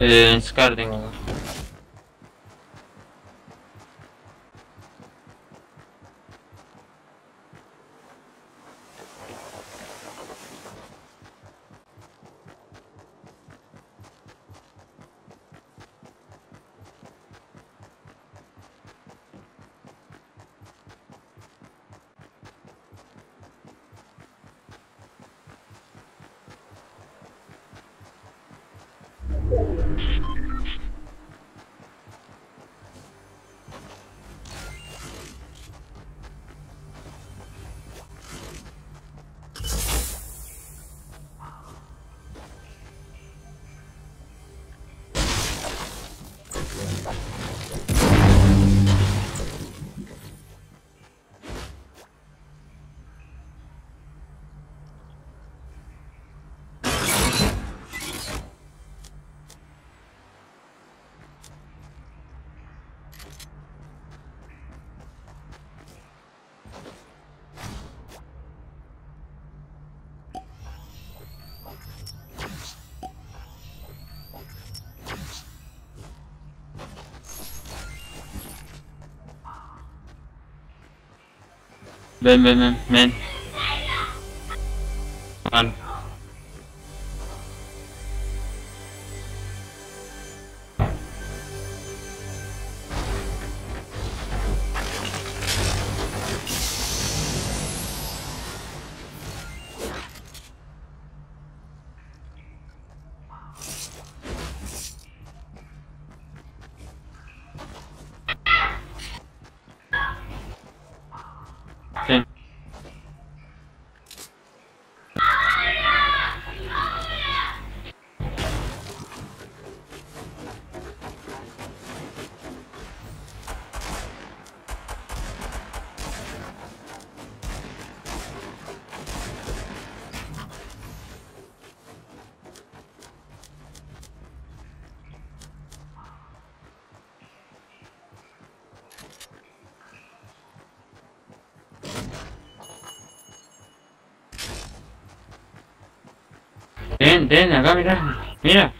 Ee, Skarding Let's go. Olur. Ven, ven, ven, ven. Juan. Ven, ven, acá, mira. Mira.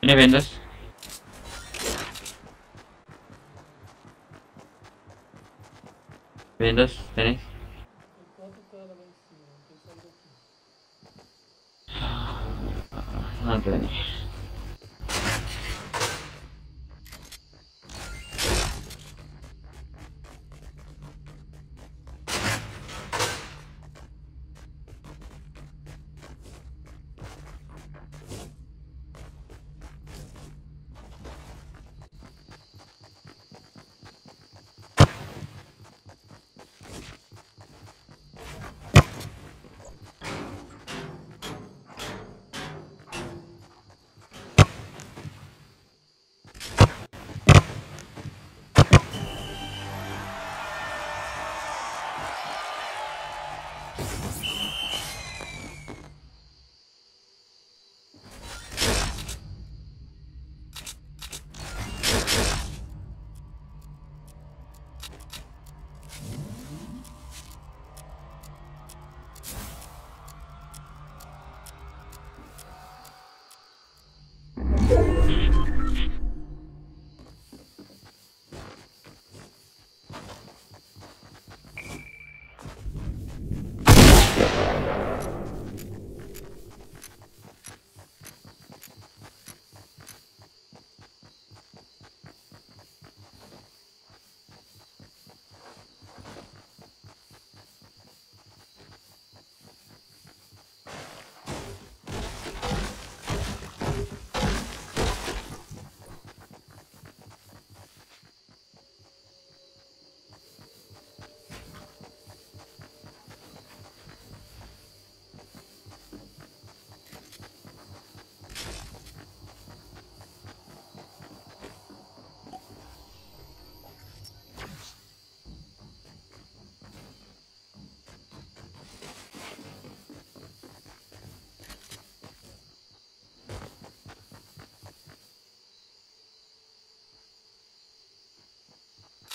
¿Tienes vendas? ¿Vendas? ¿Tenéis? No tenéis.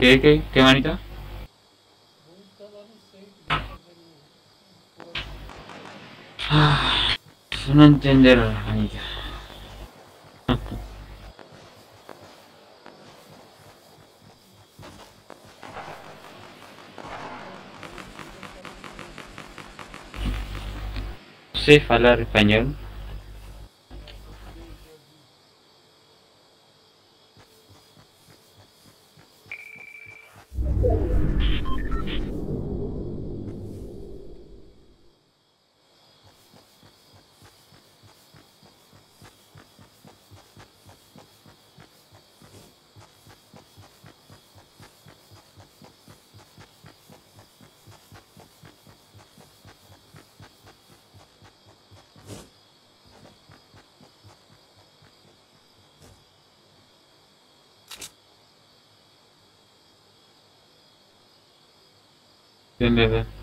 ¿Qué, qué, qué manita? Ah, no entender la manita. Sé falar español? Ven, ven, ven.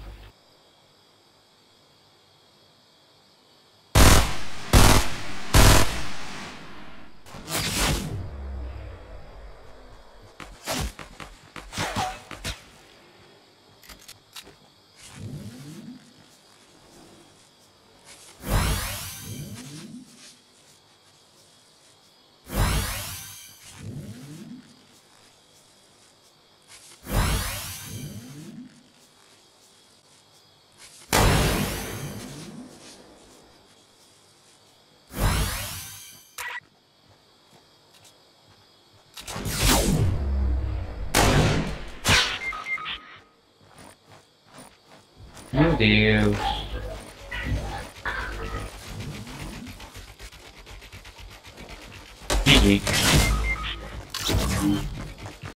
Meu Deus. GG.